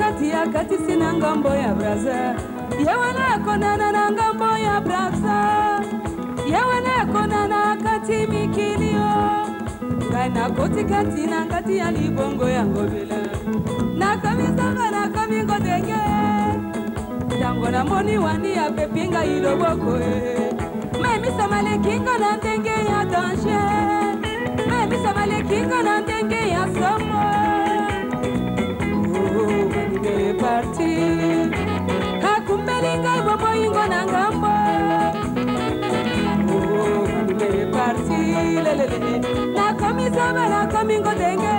kati ya katisi na ngambo ya braza yawe nayakonana na ngambo ya braza yawe nayakonana kati mikilio ngai nakoti kati na kati ya libongo ya ngobela nakamisanga nakami ngodenge ntango namoni wani apepi ngai loboko e memisa malekinga na ndenge ya danger memisa malekinga na ndenge ya somo parti kakumeli ngai na ngambo kumeli parti lelelele nakomi sobe nakomi ngodenge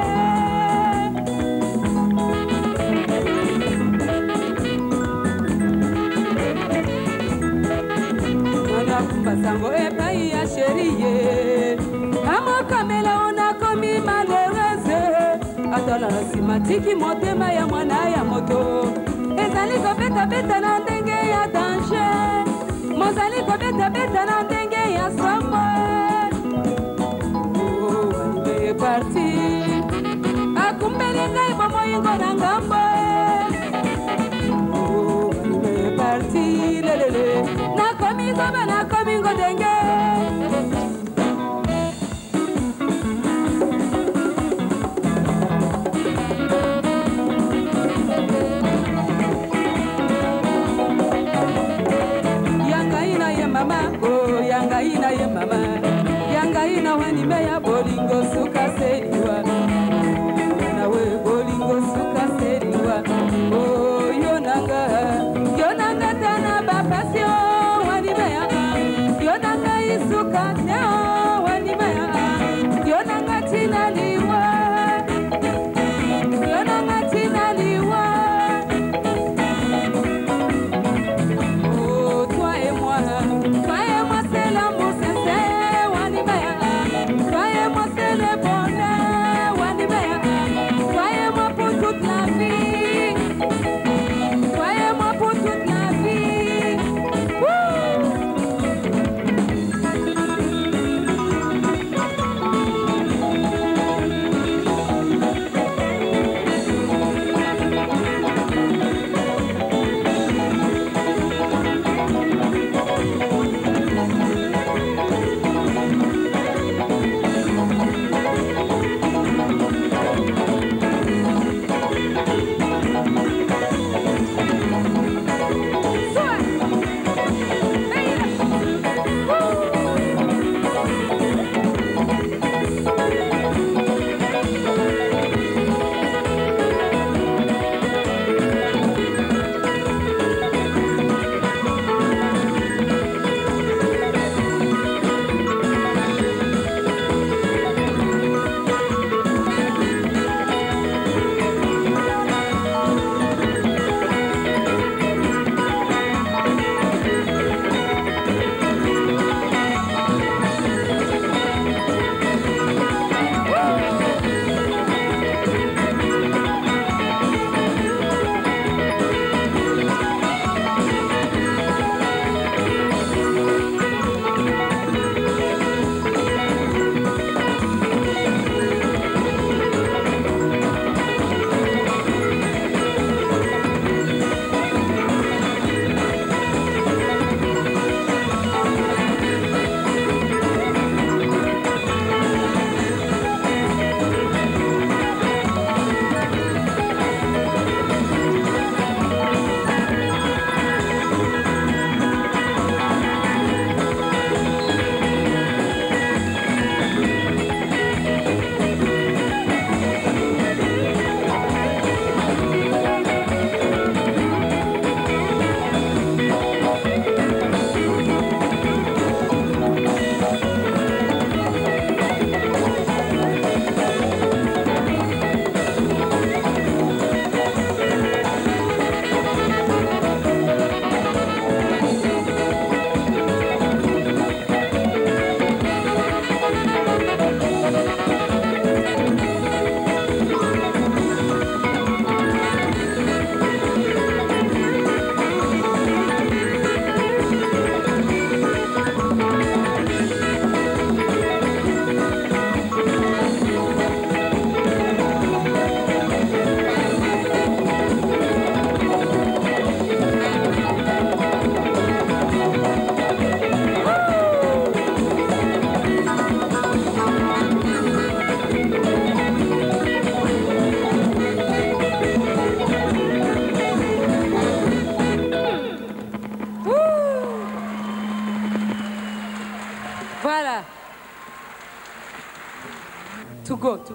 mwana ya sherie kosala nsima tiki motema ya mwana ya moto ezali kobetabeta na ndenge ya dange mozali kobetabeta na ndenge ya sango oh, alibeye parti akumbeli ngai bomoyingo na ngambo oh, alibeye parti lelele nakomi ngoba nakomi ngo ndenge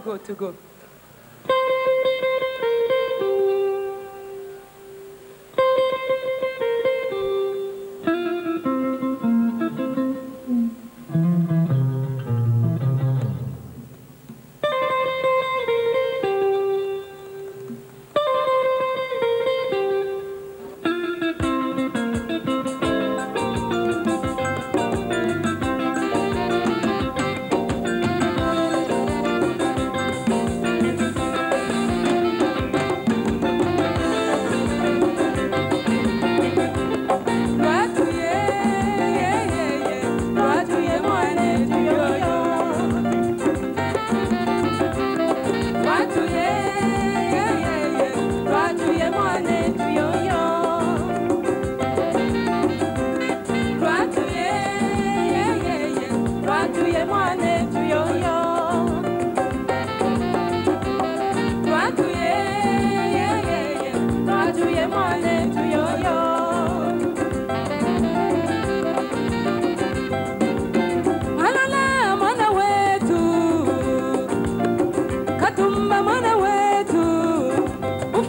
go, to go.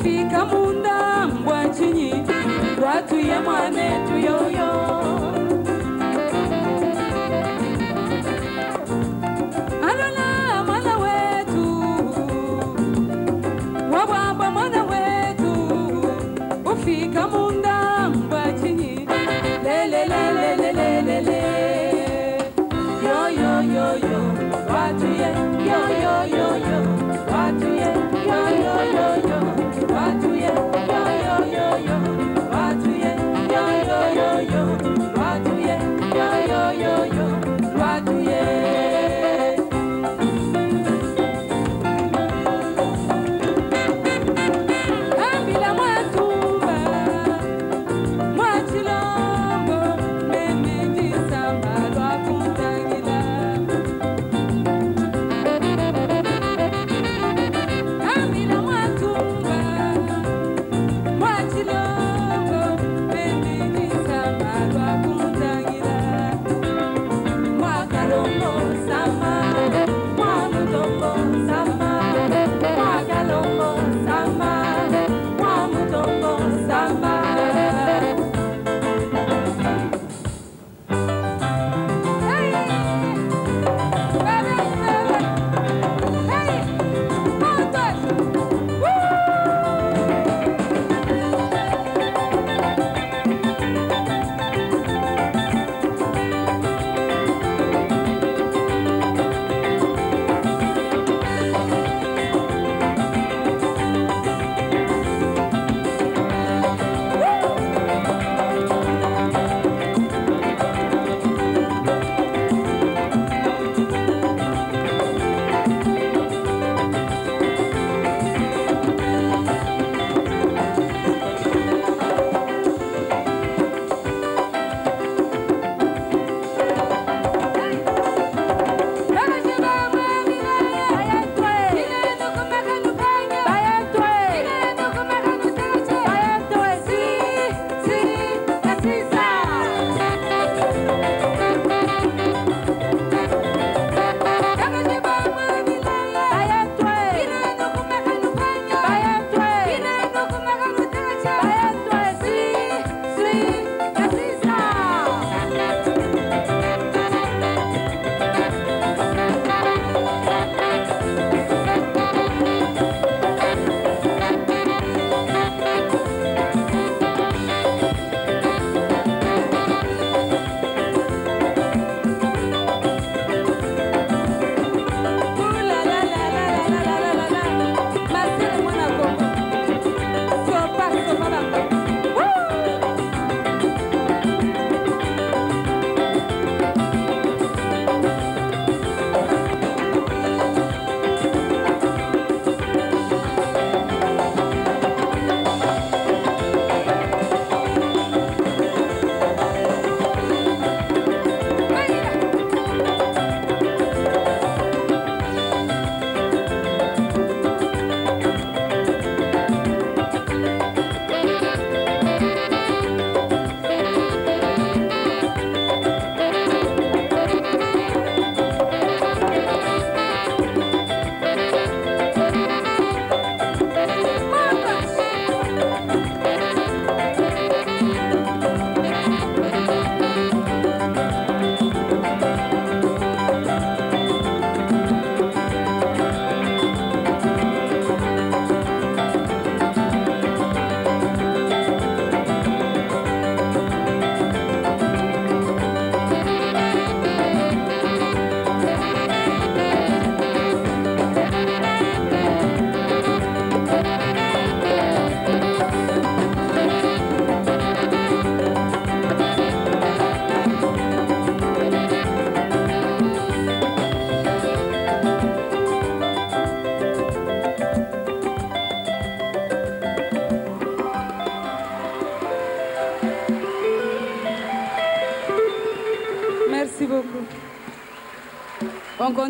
fica muito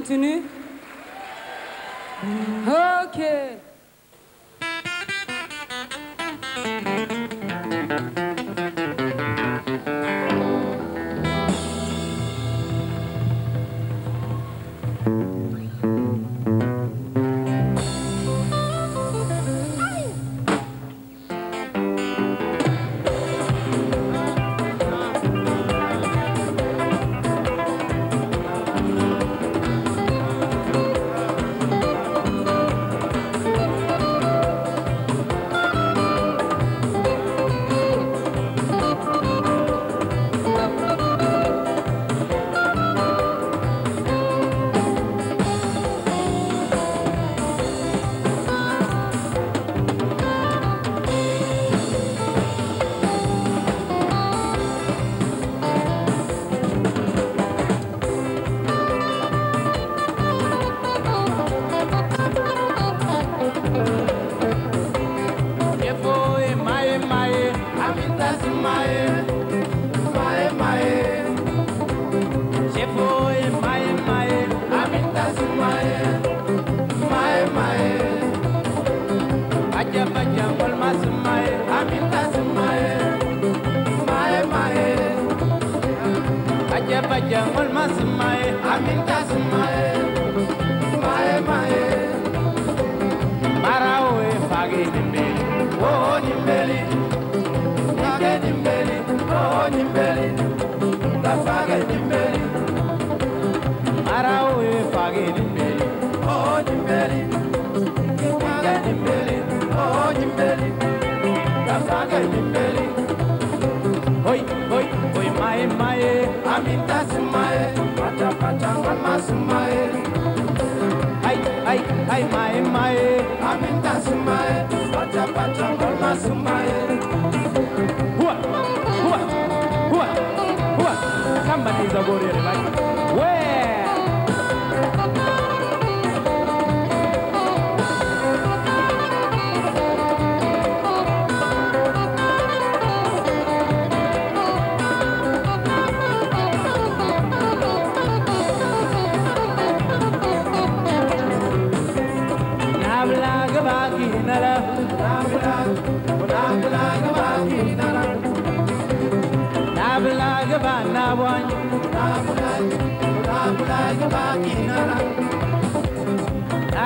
tenue like ba kinara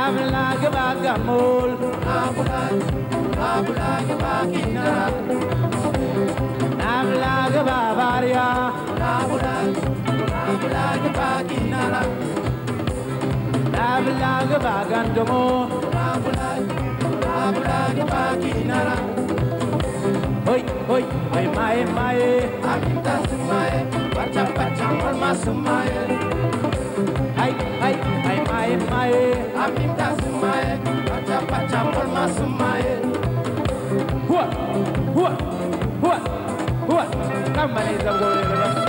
Abla like ba gamol Abla Abla ba kinara Abla ba varia Abla Abla ba kinara Abla ba gandomo Abla Abla ba kinara Oi, oi, oi, mae, mae, akinta sumae, pacha, pacha, malma sumae ay ay ay mae mae aminta sumae pacha pacha polma sumae huwa huwa huwa huwa kama ni zangu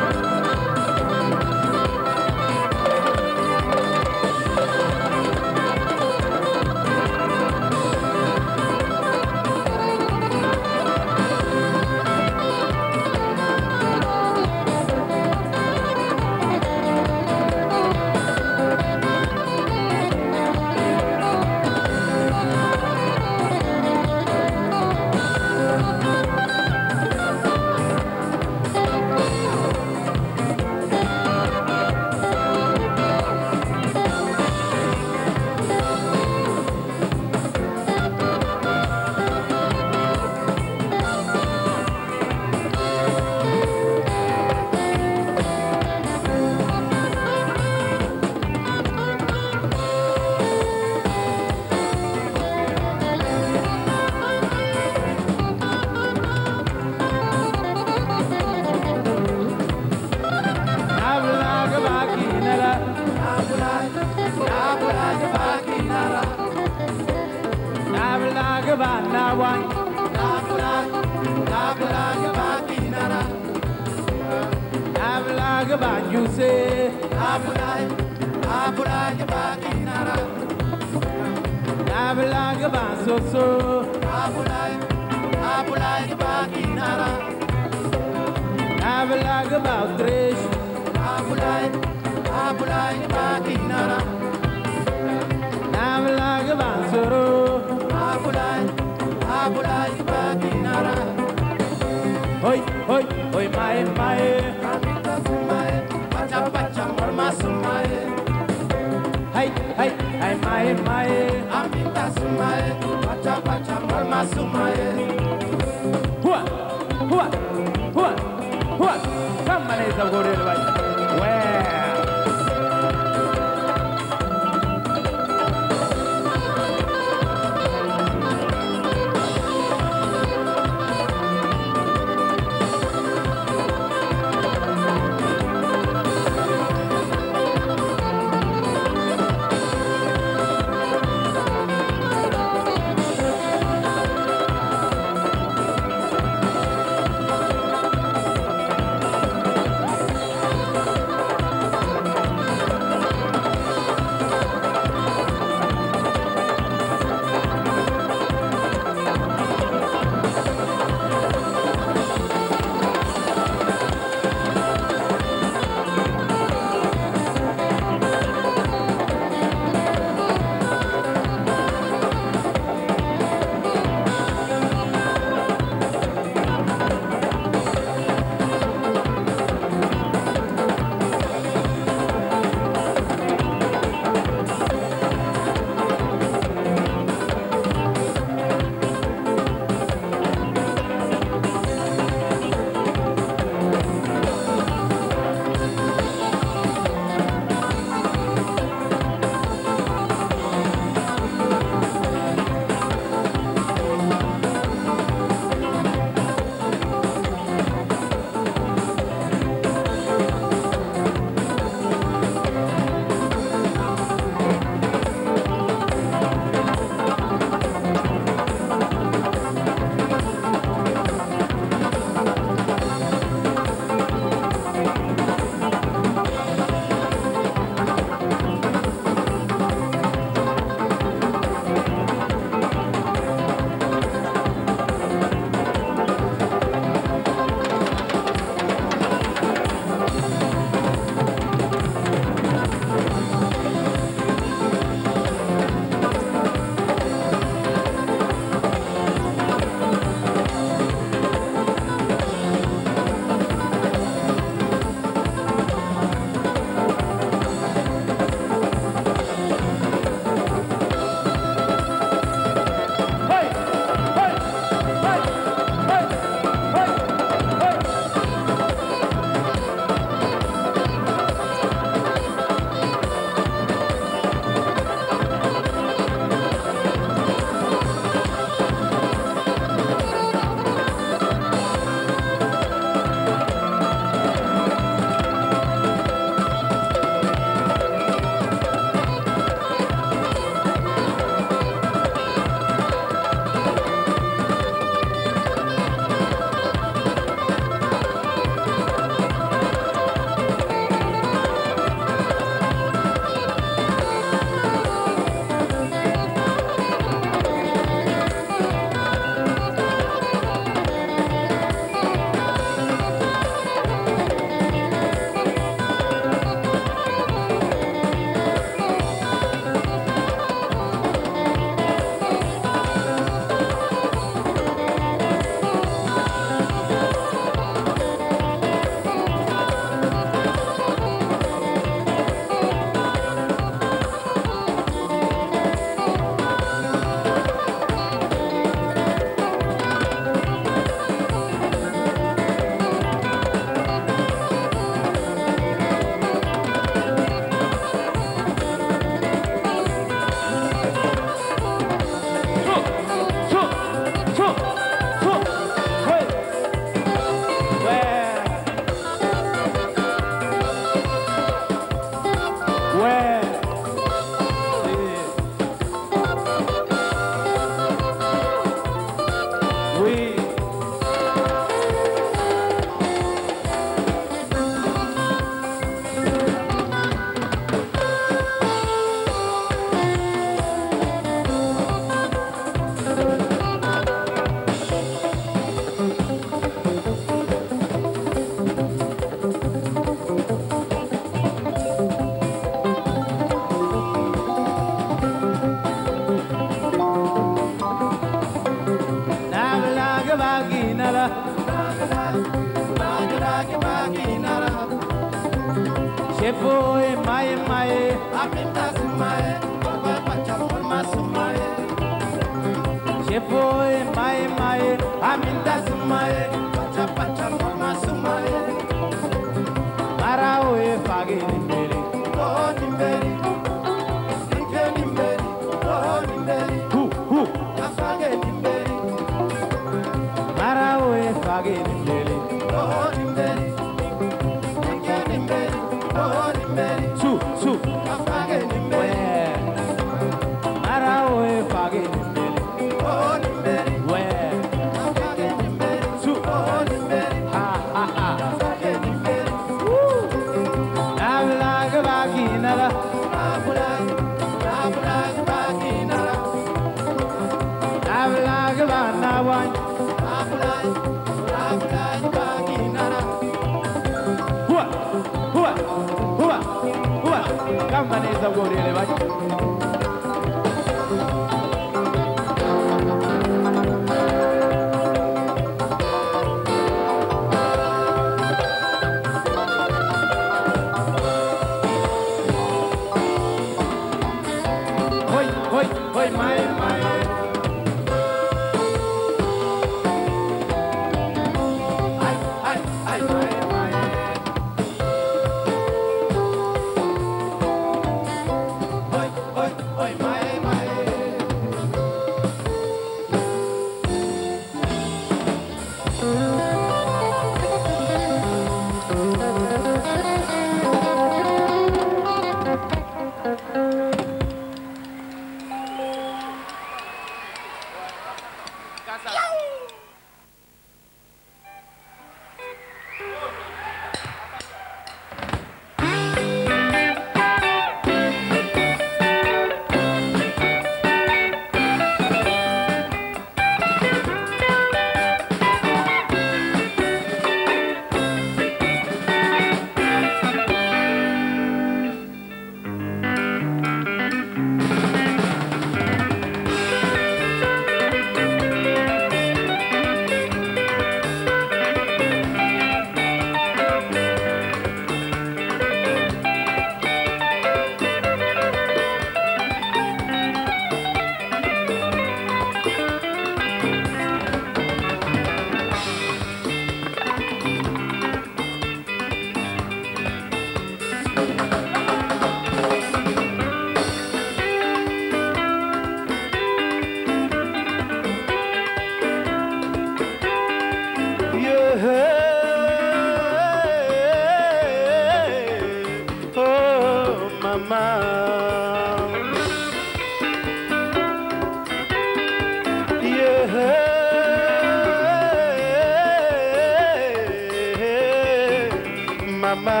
mama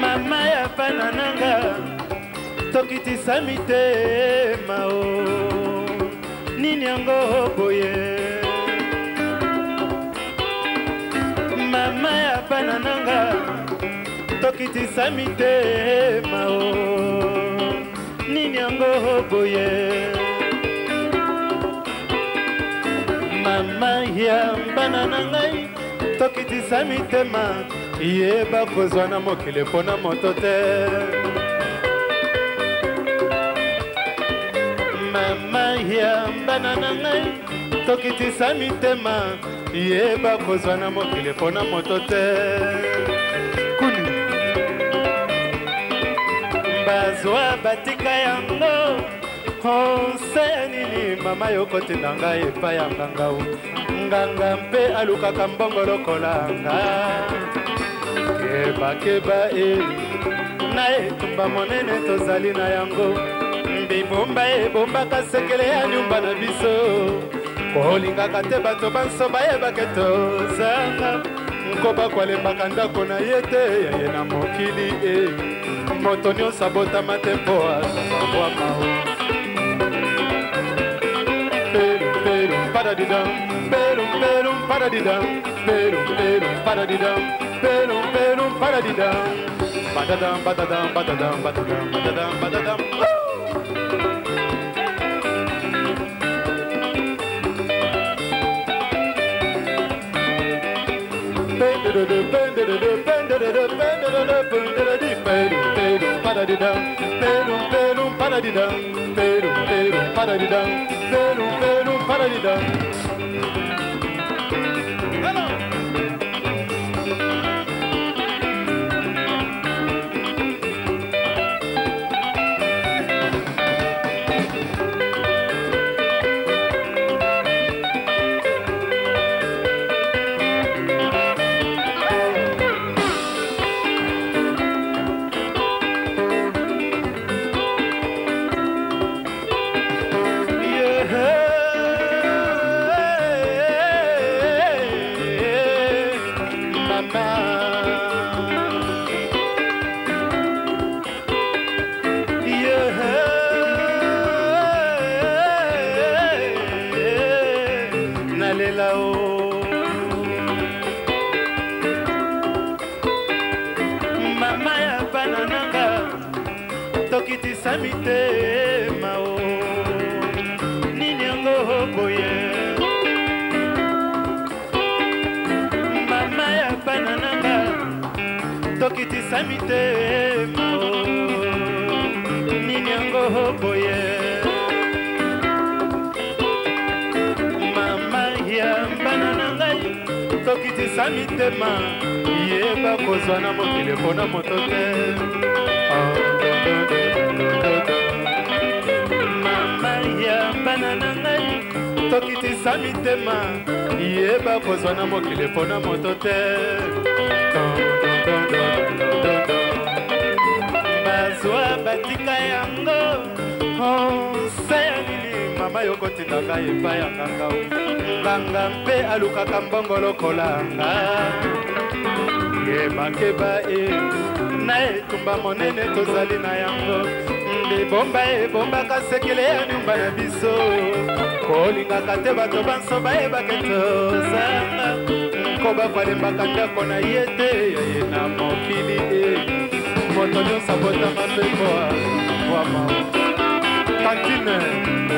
mama ya bana nanga tokitisami te mao nini yango boye mama ya bana nanga tokitisami te mao nini yango boye mai ya bana na ngai tokitisa mitema yeba kozwa na mokili mpo na moto te mama ya bana na ngai tokitisa mitema yeba kozwa na mokili mpo na moto te kuni bazwa batika yango onseya nini mama yokotinda ngai epai ya ngangao nganga mpe alukaka mbongo lokola nga kebakeba e na etumba monene tozali na yango bibumba ebombaka sekele ya nyumba na biso kolingaka te bato banso bayebake tozanga nkoba kwalembaka ndako na ye te yaye na mokili e moto nyonso abotama te mpo azangwamao paradidão, perum, perum, paradidão, perum, perum, paradidão, perum, perum, paradidão. Badadam, badadam, badadam, badadam, badadam, badadam. Uh! Paradidão, perum, perum, paradidão, perum, perum, paradidão, perum, perum para lhe kopesa mitema yeba kozwa na mokili mpona moto te ah. mama ya bana na ngai tokitisa mitema yeba kozwa na mokili mpona moto te bazwa batika yango mama yokotinda ngai epai ya nganga nganga mpe alukaka mbongo lokola nga ye makeba e na etumba monene tozali na yango libomba ebombaka sekele ya nyumba na biso kolingaka te bato banso bayebake tozanga koba balembaka ndako na ye te yaye na mokili e moto nyonso abotama mpe koa wama kantine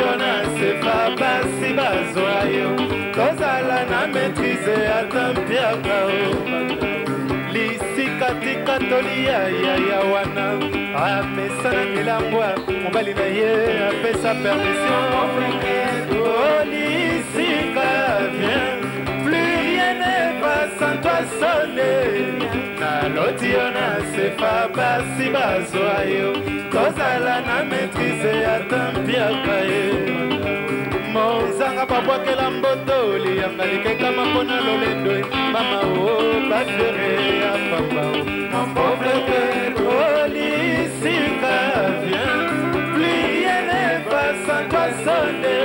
yo na sefa basi bazwa yo tozala na maitrise ata mpiaka o lisika tika tolia yaya wana amesa na milangwa mobali na ye apesa permission olisika vien plus rien ne passe en toi sonner naloti yo na sefa basi bazwa yo kozala na maitrise ya tampiaka ye mozanga babwakela mboto liyanga likekama mpona lolendo mama o bafere ya papa mopoblete olisika vien pliene basankwasone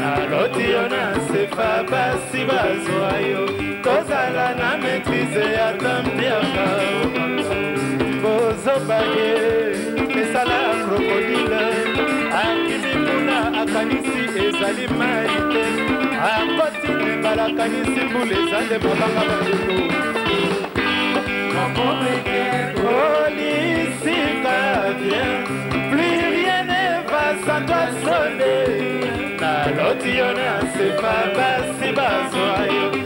naloti yo na sefa basi bazwa yo na maîtrise ata mbiaka bozoba ye esala krokodile akimi mpuna akanisi ezali mai te akoti libala akanisi mbula eza nde mabanga bandeko olisika bien plus rien ne va sans toi sonner naloti yo na sepa basi bazwa yo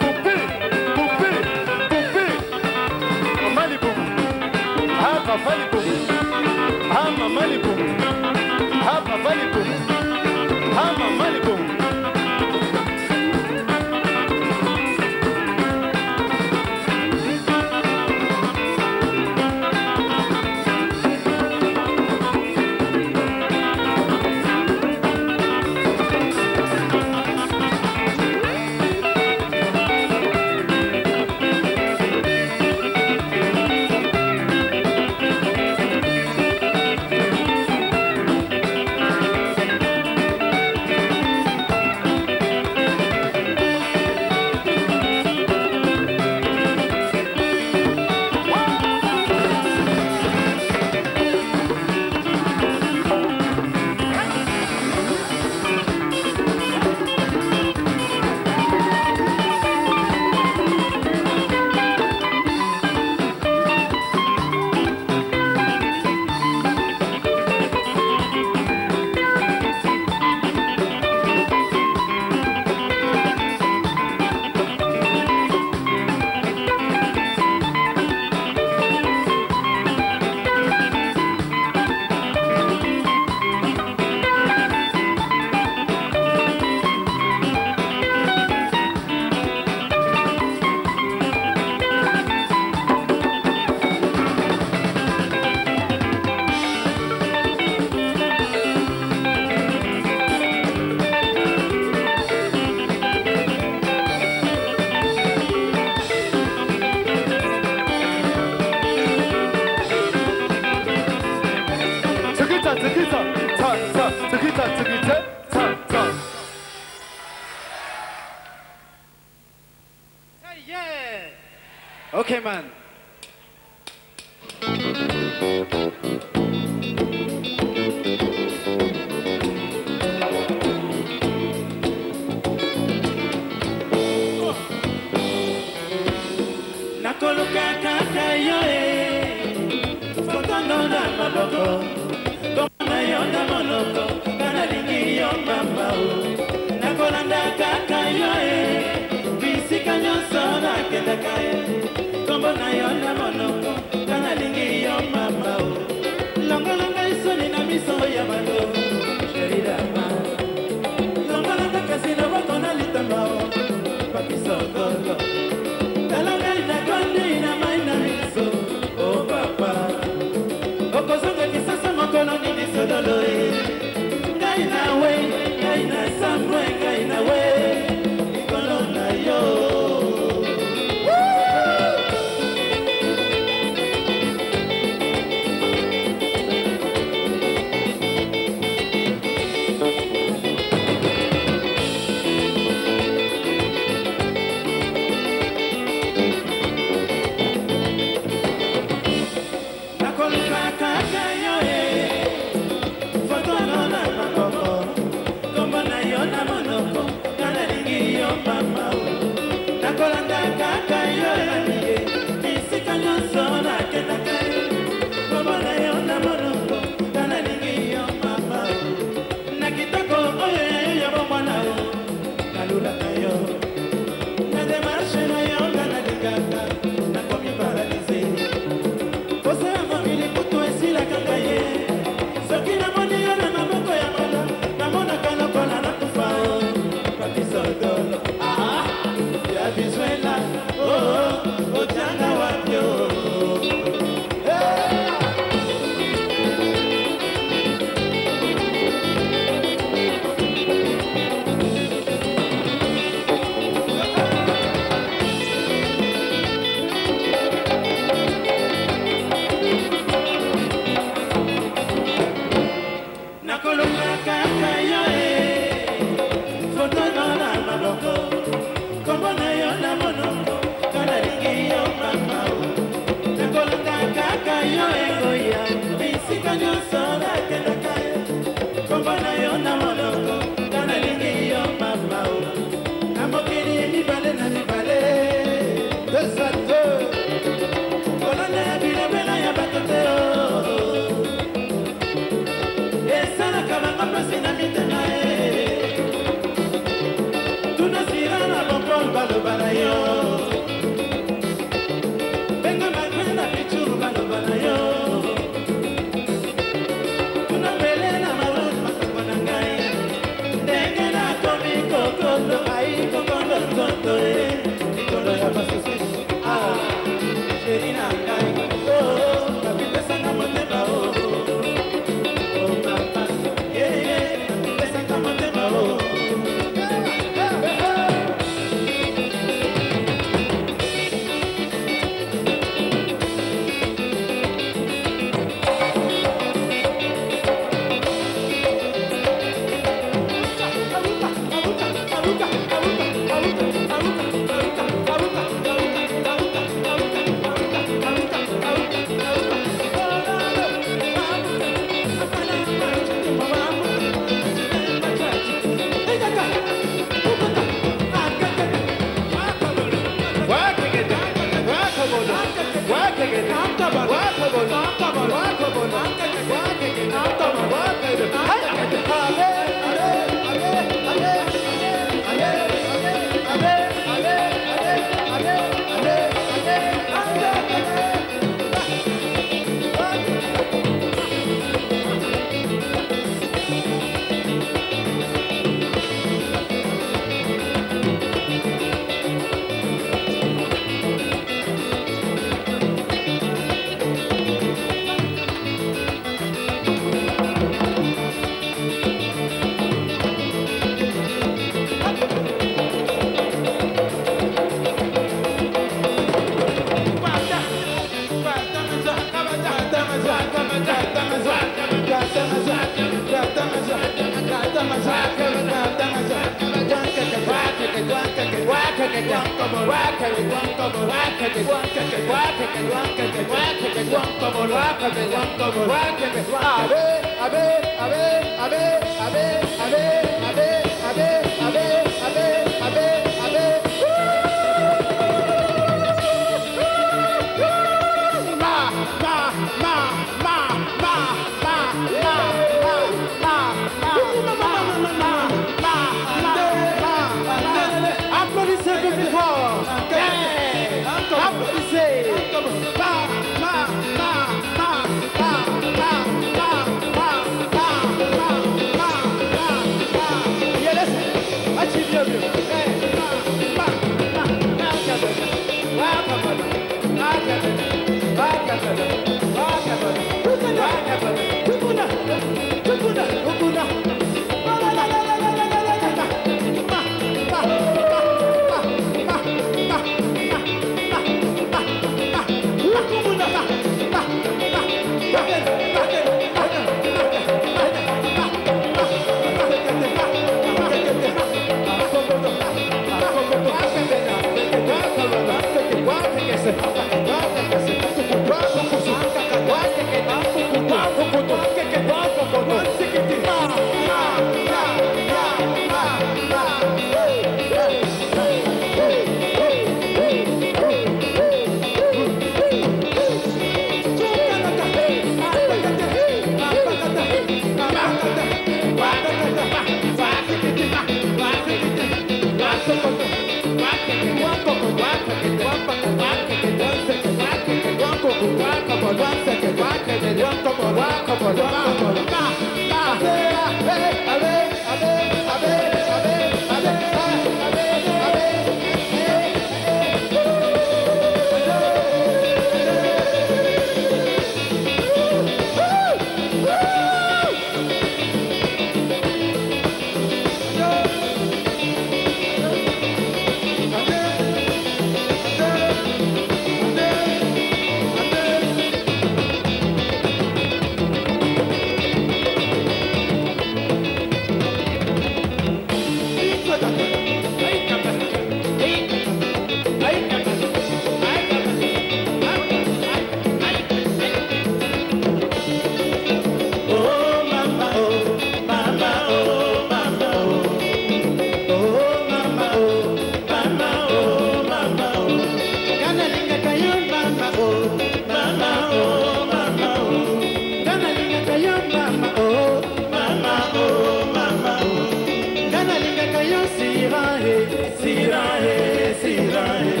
sirahe sirahe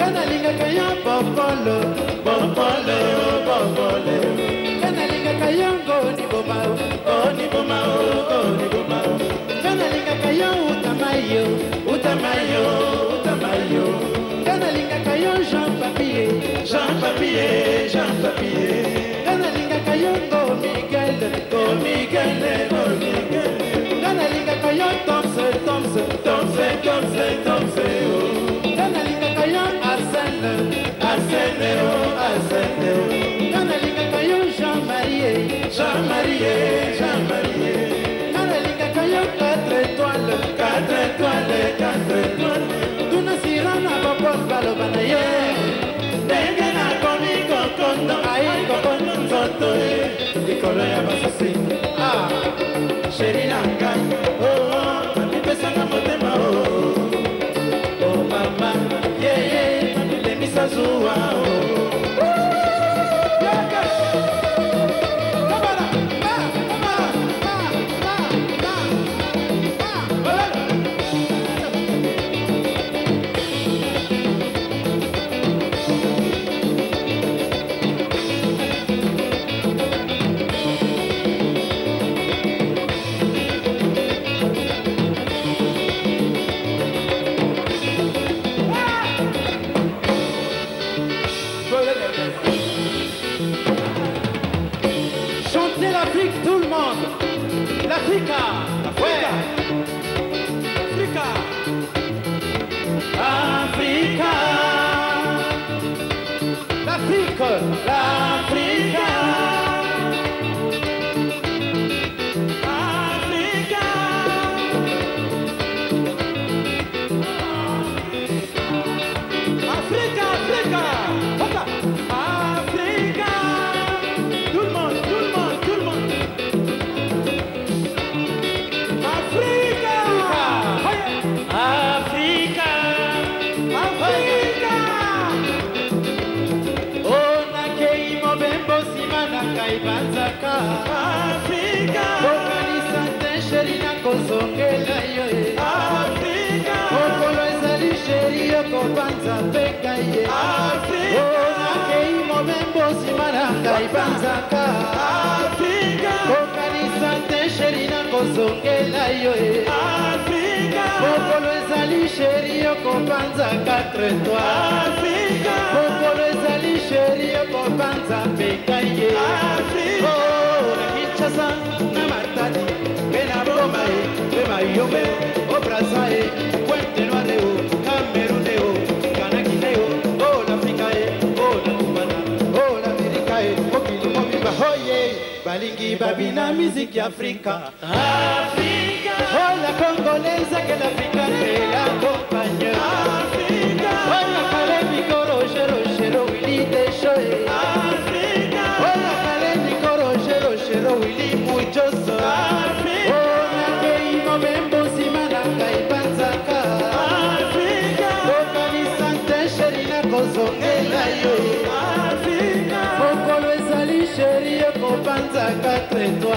kanalingaka ya bobolo bobolo bobolo kanalingaka yango niboma o niboma o niboma kanalingaka yo utamayo utamayo utamayo kanalingaka yo jean papier jean papier jean papier kanalingaka yo ngo miguel ngo miguel ngo miguel kanalingaka yo tomsel danse danse danse danse o tana lingaka yo asene asene o asene o tana lingaka yo jean marie jean marie jean marie tana lingaka yo quatre étoile quatre étoile quatre étoile tuna sira na bapor baloba na ye ndenge nakomi kokondo ai kokondo nzoto e likolo ya basasi ah sheri na ngai oh, oh. ngai okei mobembo nsima na ngai banzaka kokanisa te sheri nakozongela yo e mokolo ezali sheri okopanzaka tretoir mokolo ezali sheri okopanza mpe ngai ye eh. oh, na kinshasa na matadi mpe na boma ye eh. mpe mayome obraza ye balingi babina miziki afrika ola congolais akel africaine te accompagne ola kale mikoro sheroshero wili deshoe ola kale mikoro sheroshero wili mujoso ona kei mobembo nsima na ngai panzaka okanisante sheri nakozongela yo mokolo ezali sheria kopanzaka tretoir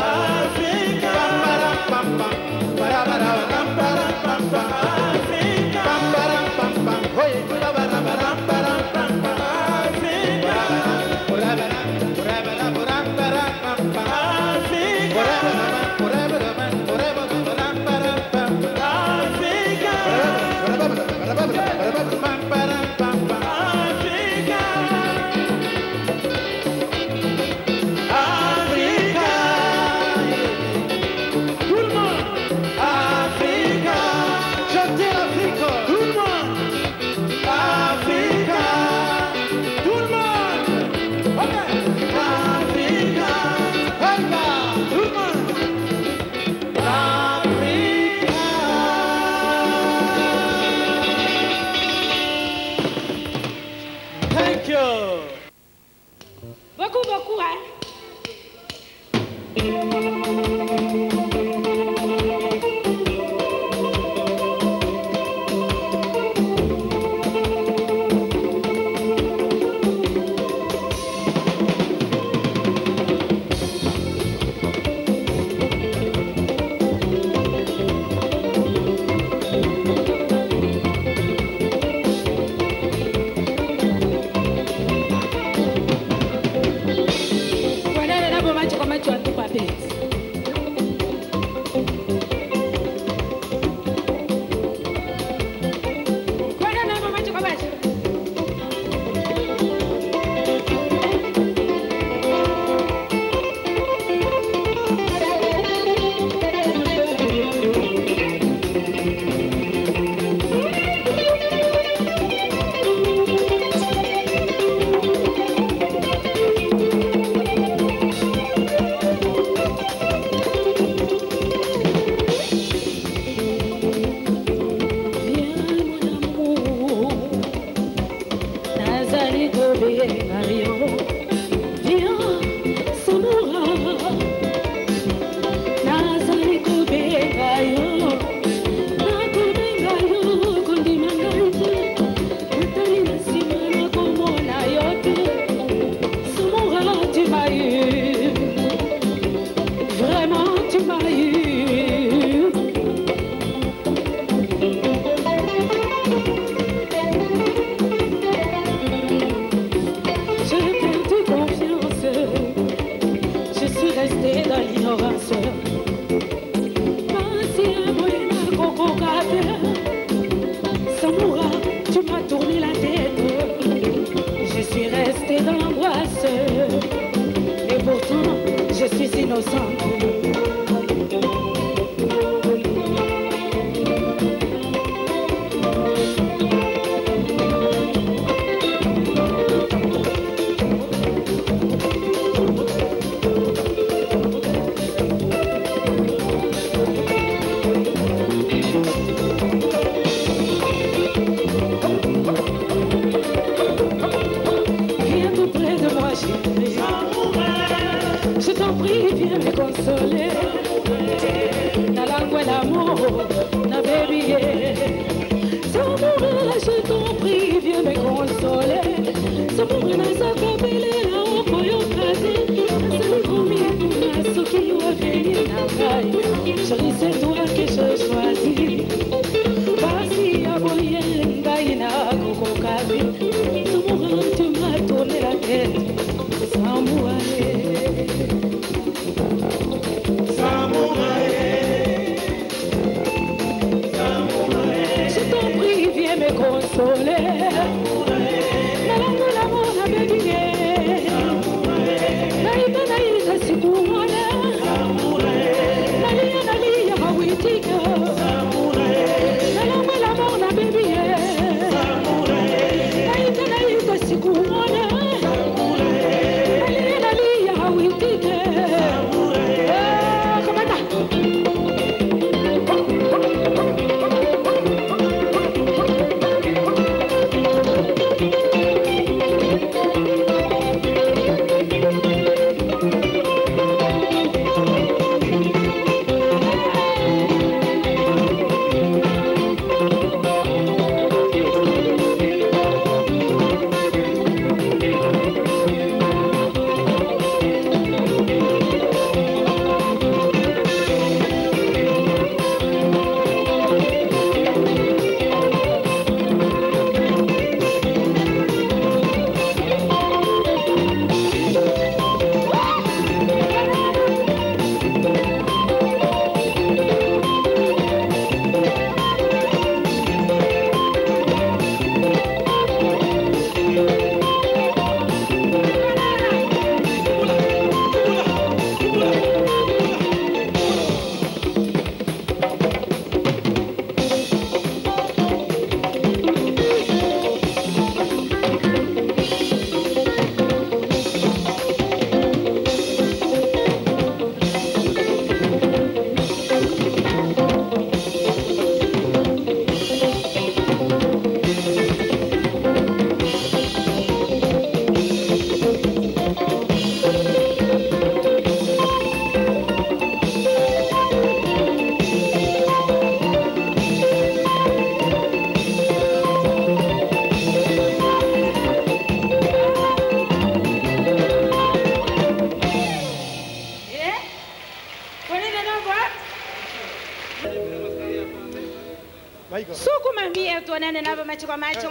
machiko machiko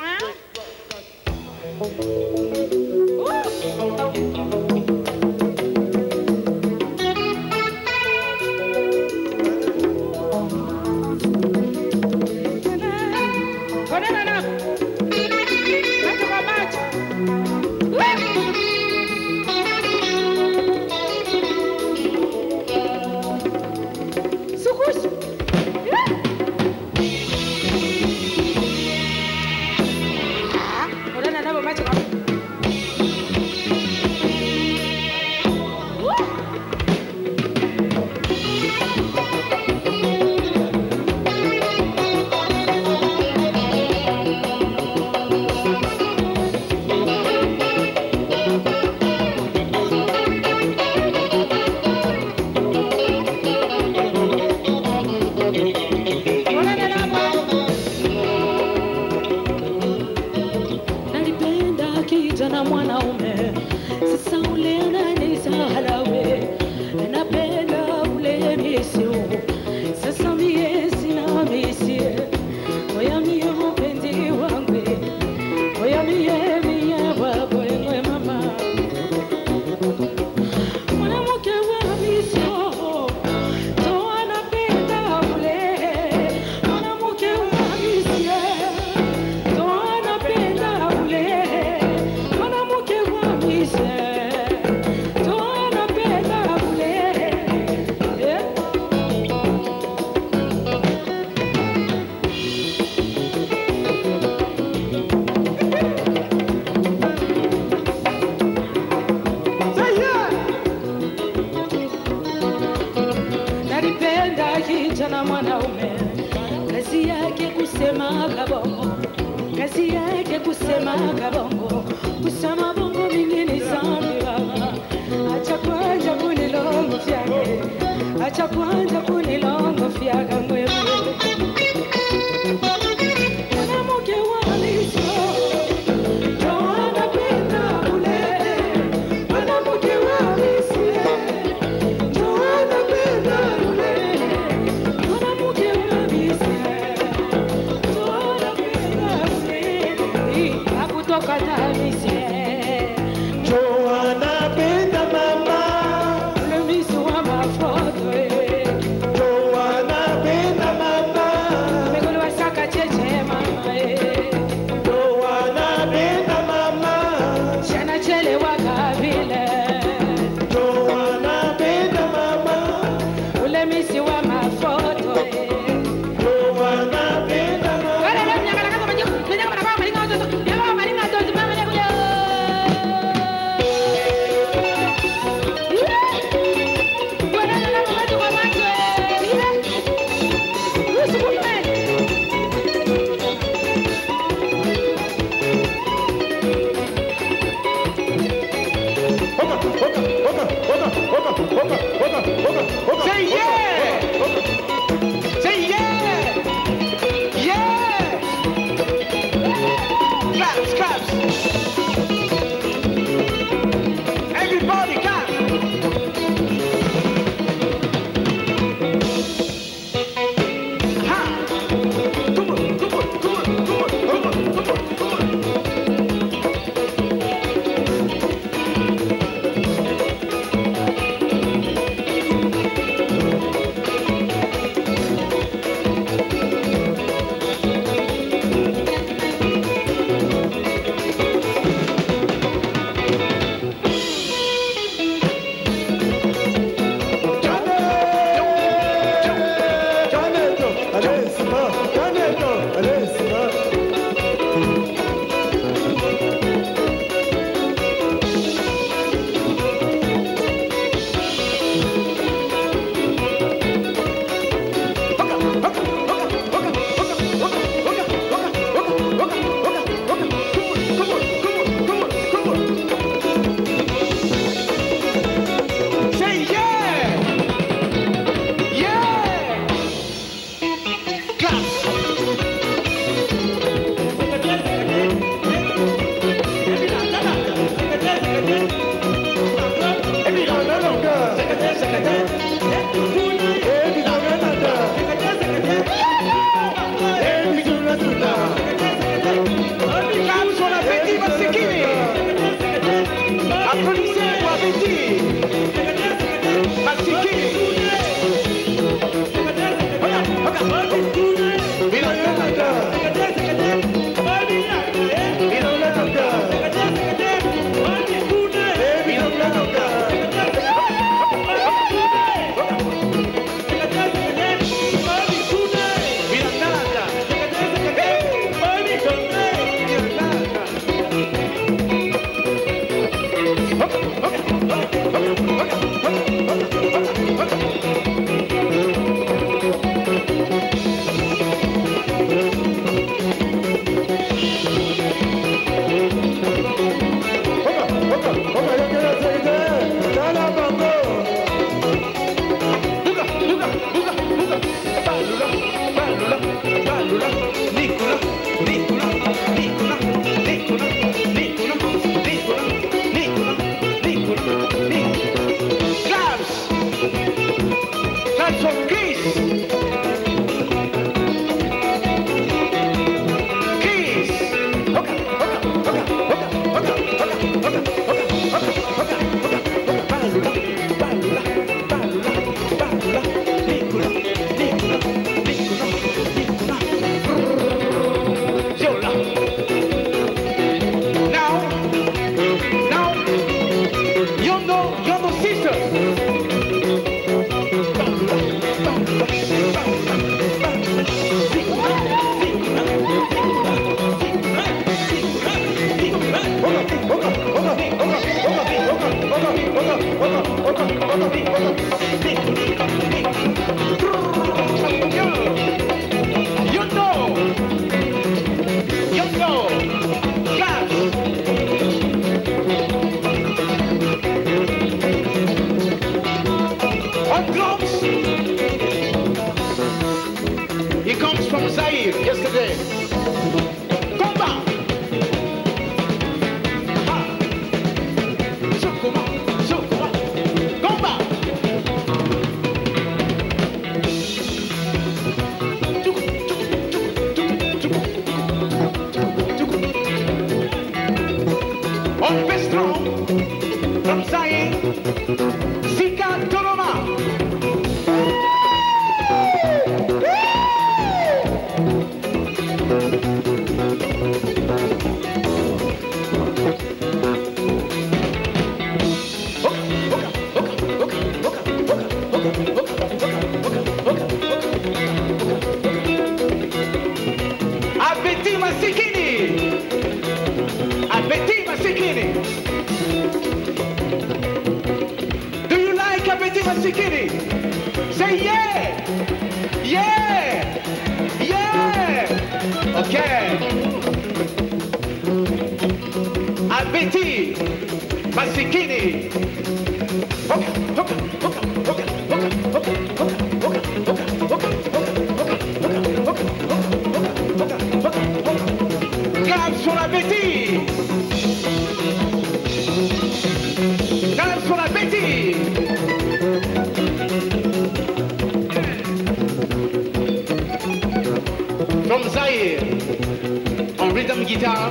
On rhythm guitar,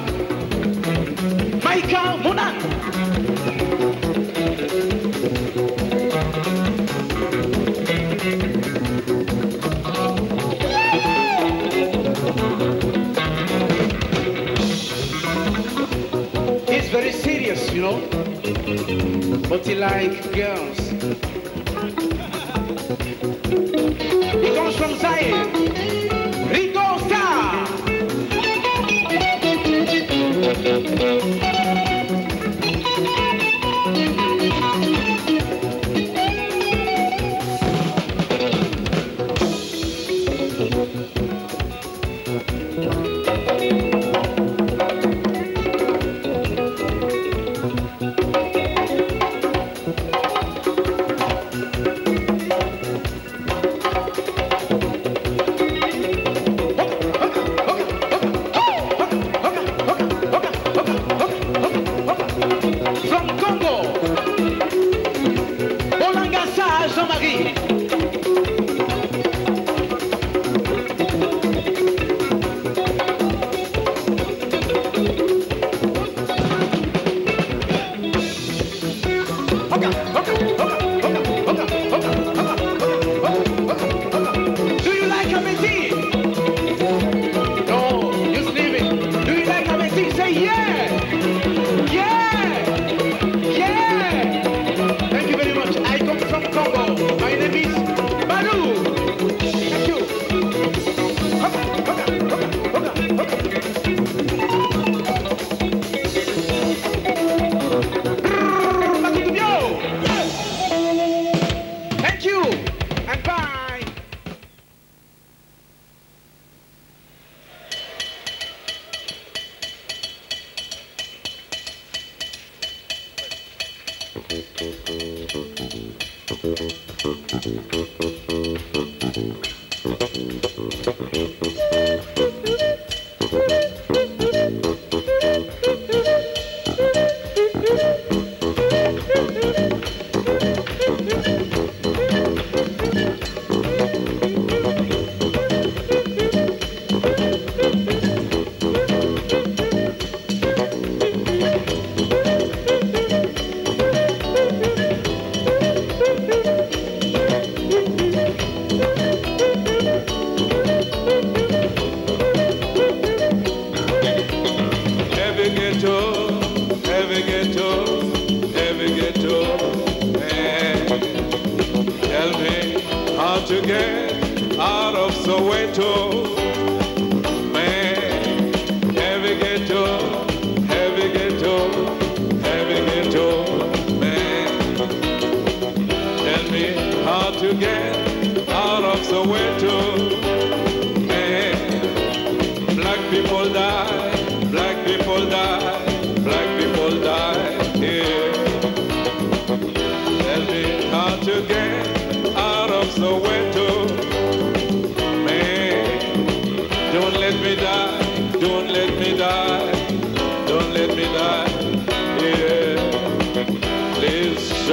Michael Monan. He's very serious, you know, but he like girls. He comes from Zaire.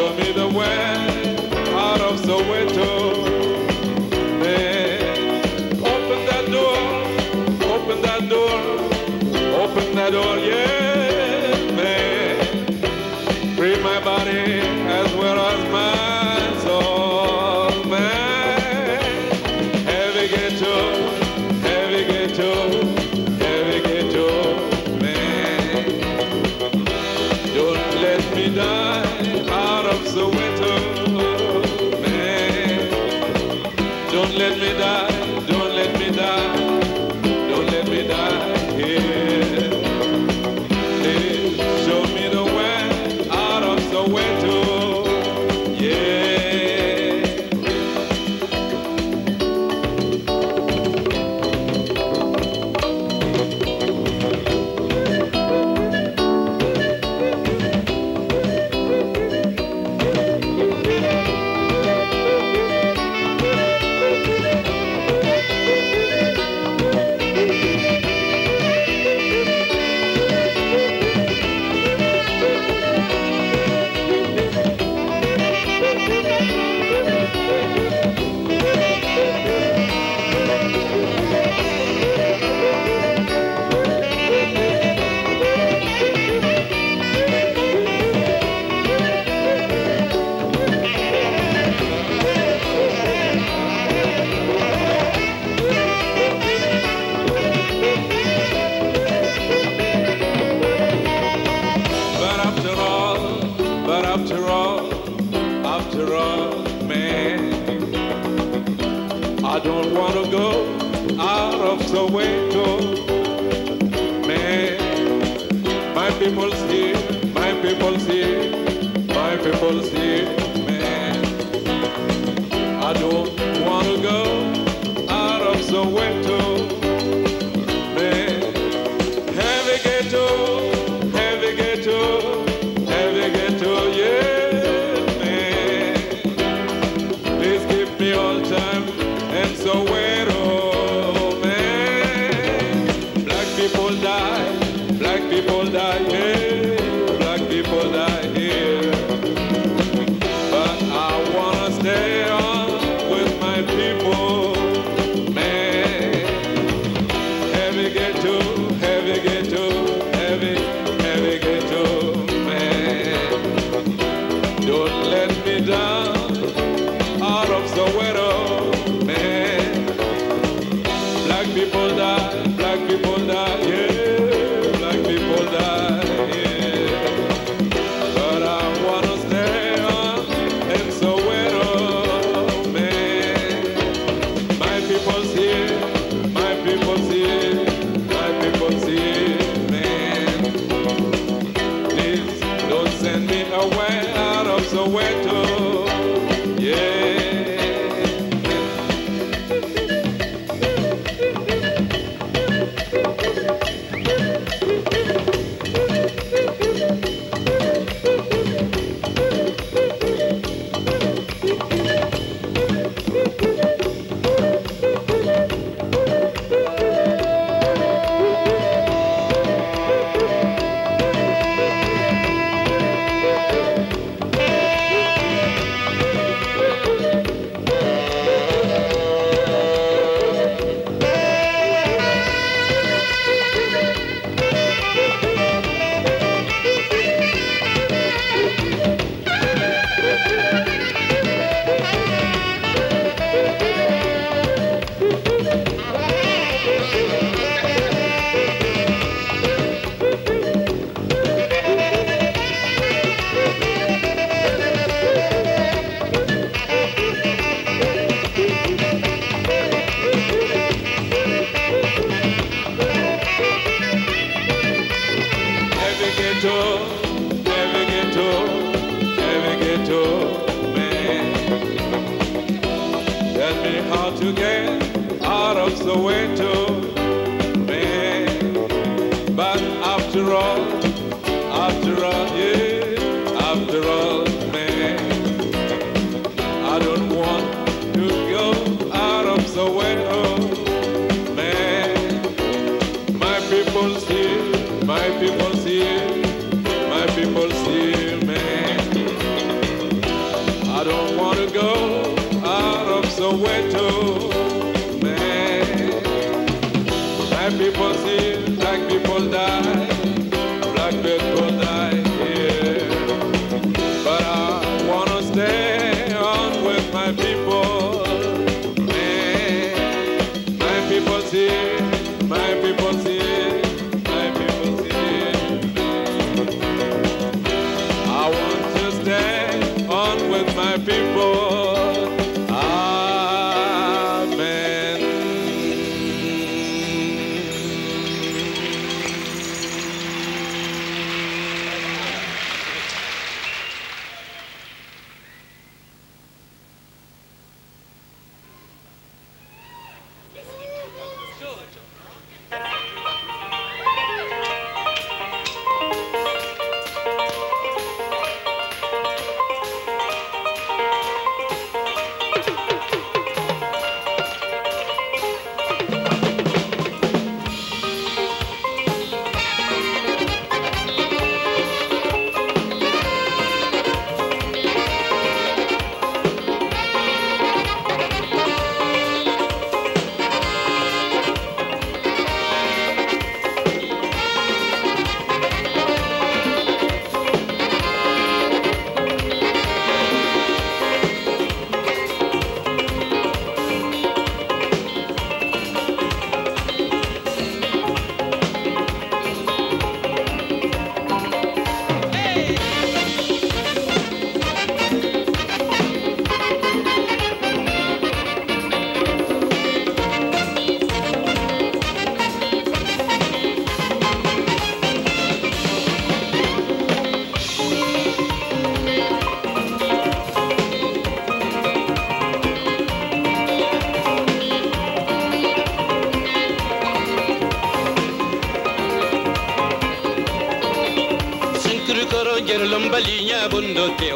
Show me the way out of Soweto.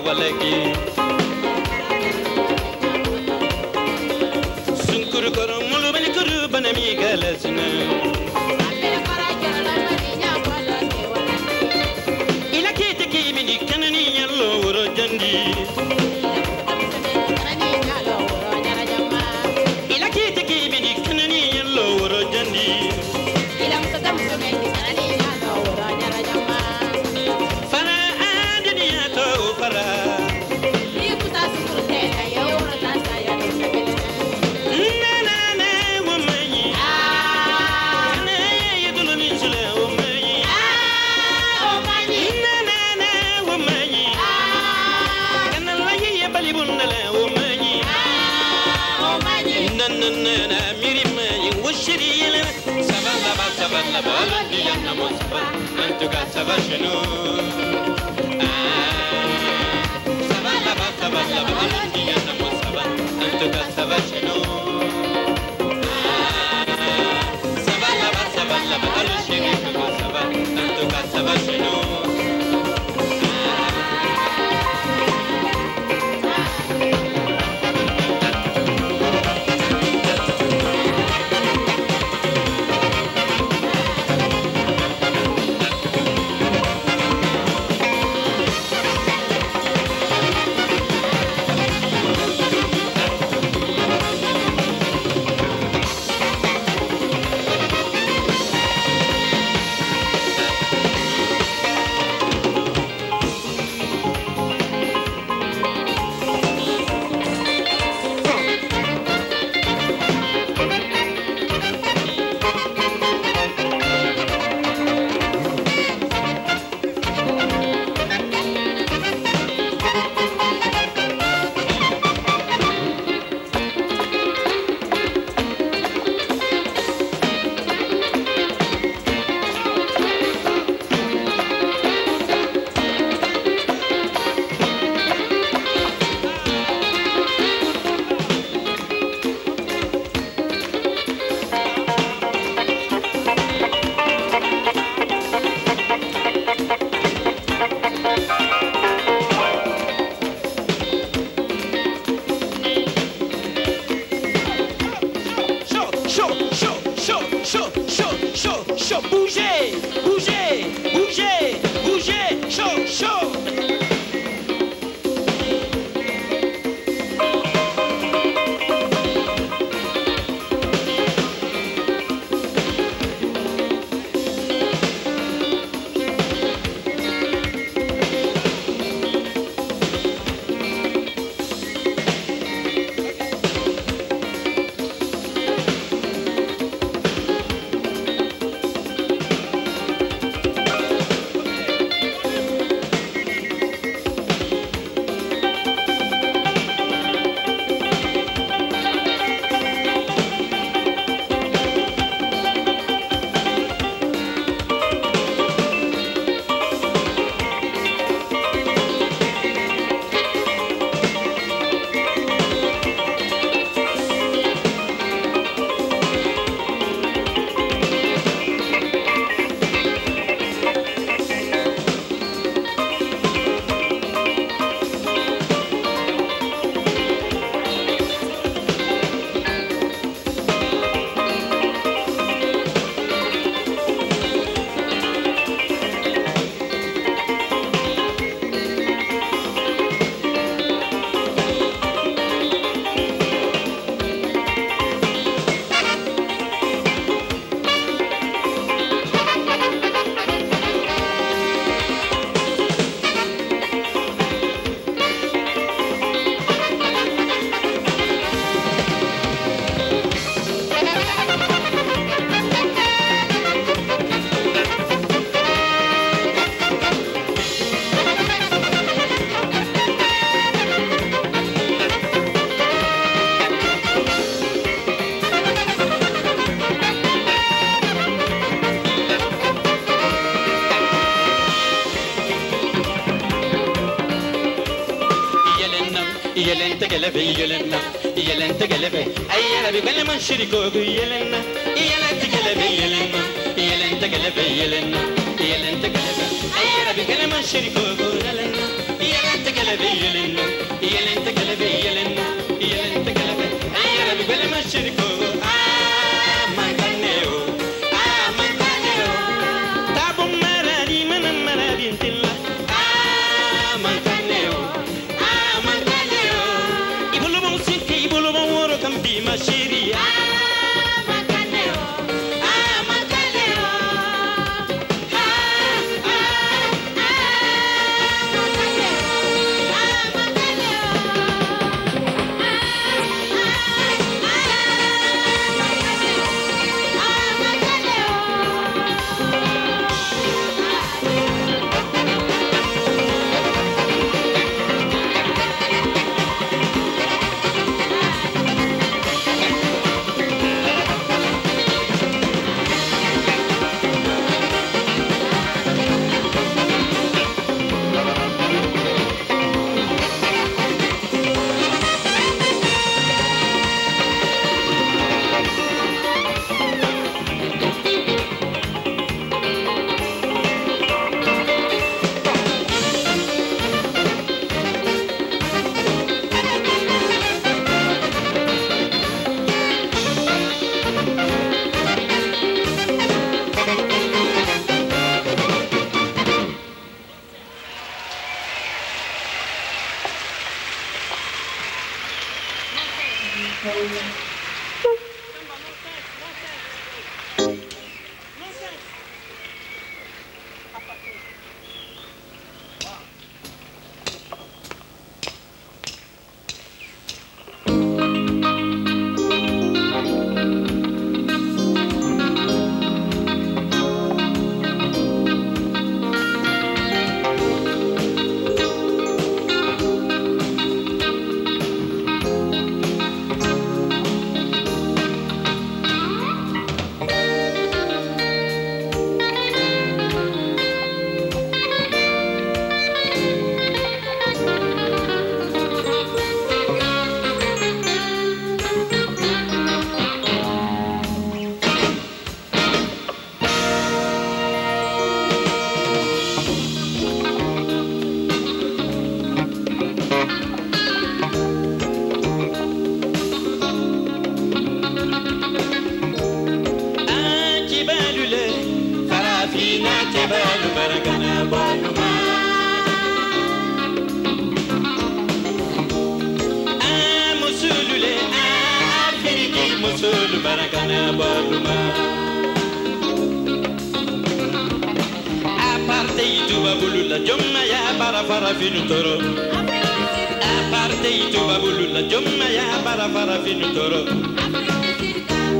Palki yɛbɛ ayi yɛlɛ bi balima siri ko bi yɛlɛ na i yɛlɛ tigɛlɛ bi yɛlɛ na i bi yɛlɛ na i bi ayi bi balima siri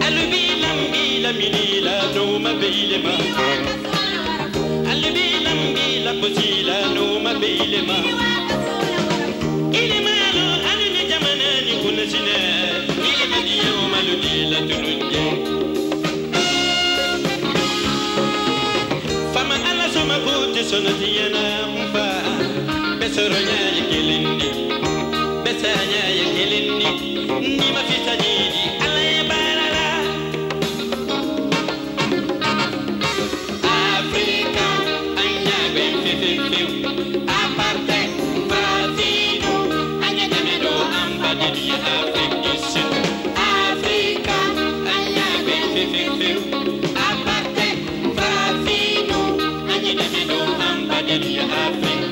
Alubila mbila minila, no mabilima. Besanya yekelini, besanya yekelini, nima fitanini. when you're laughing.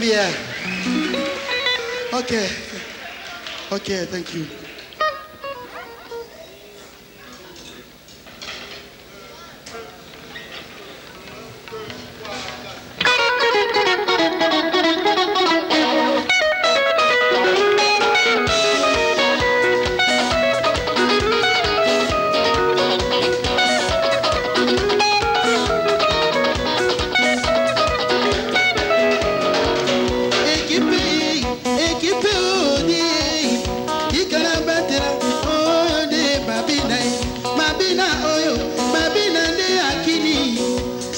come Okay. Okay, thank you.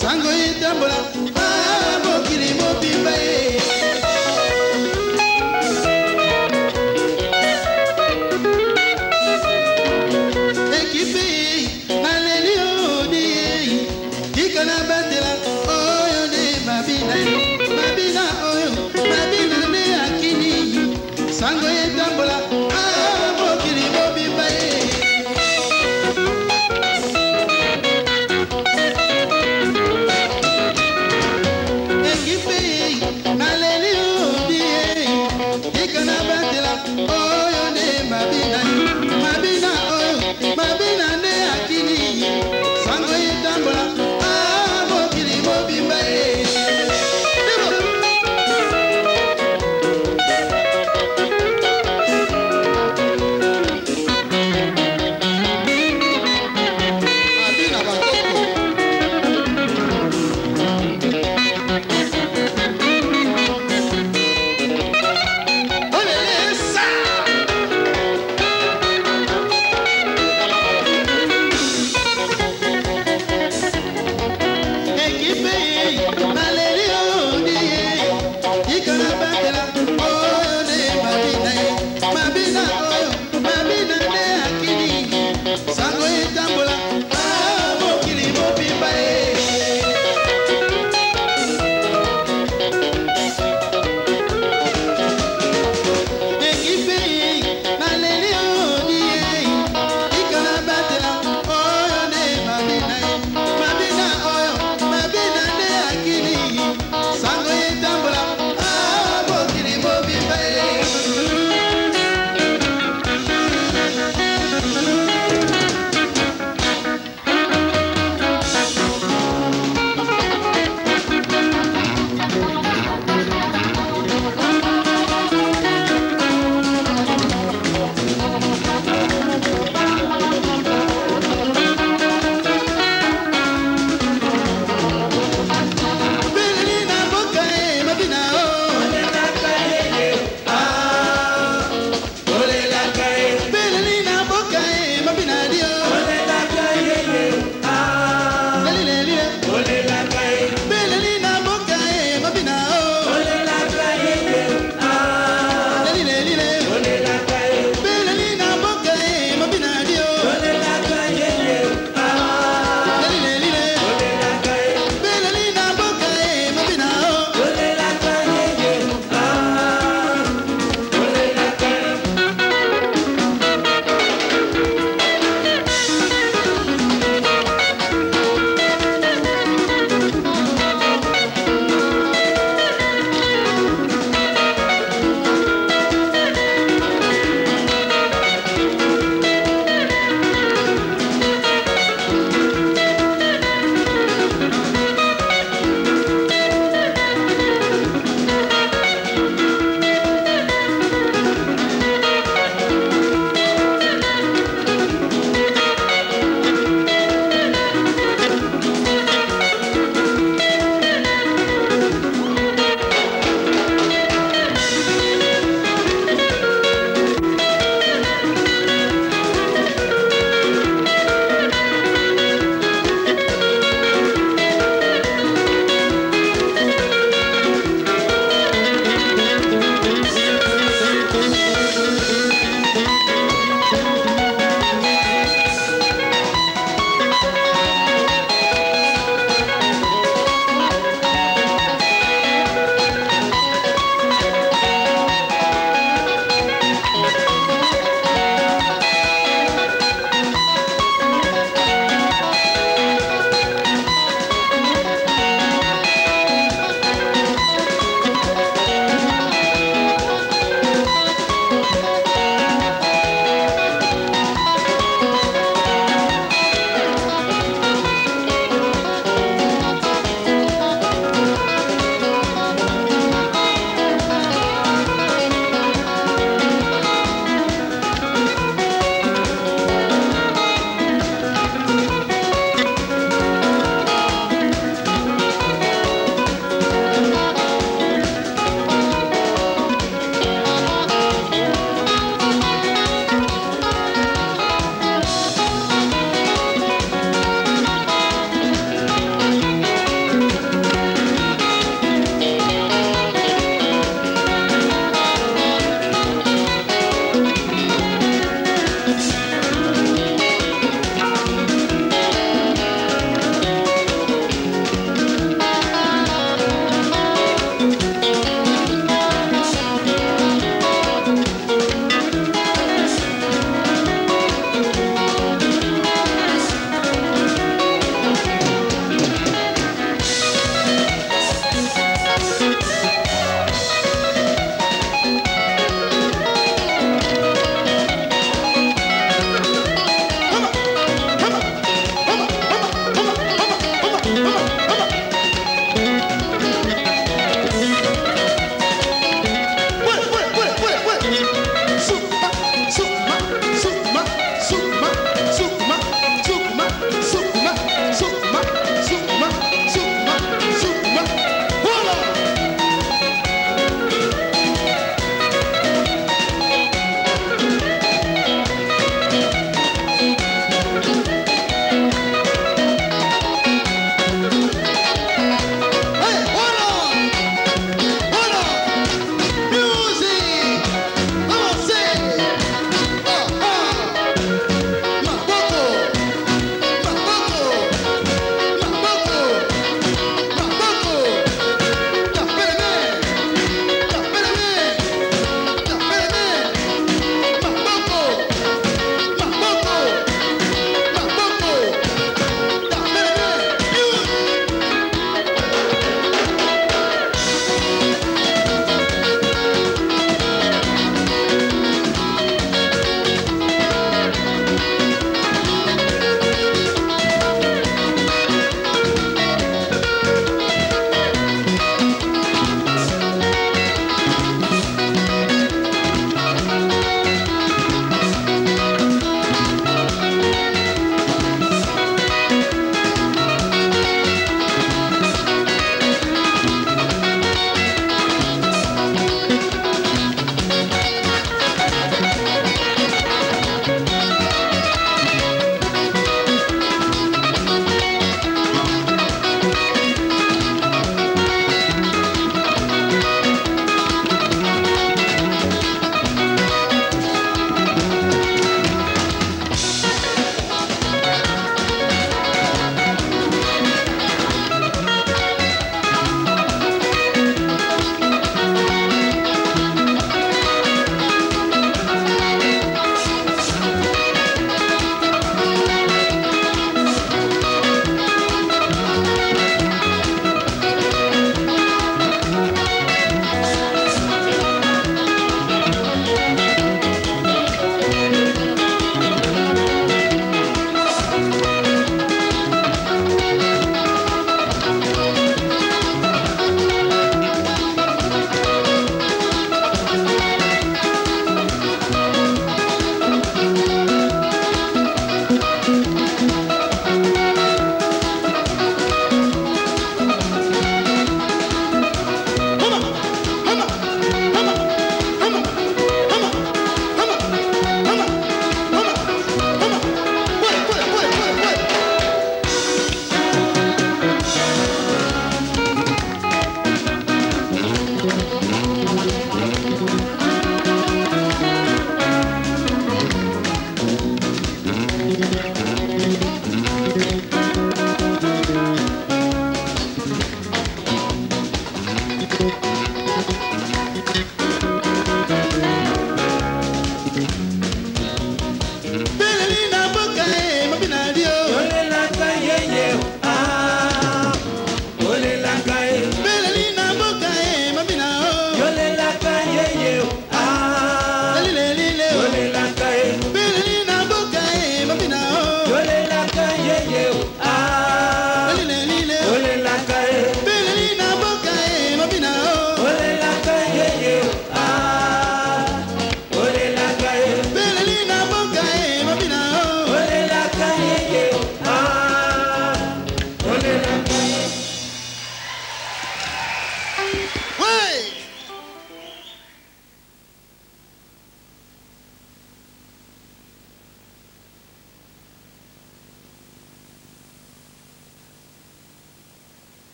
sango itambula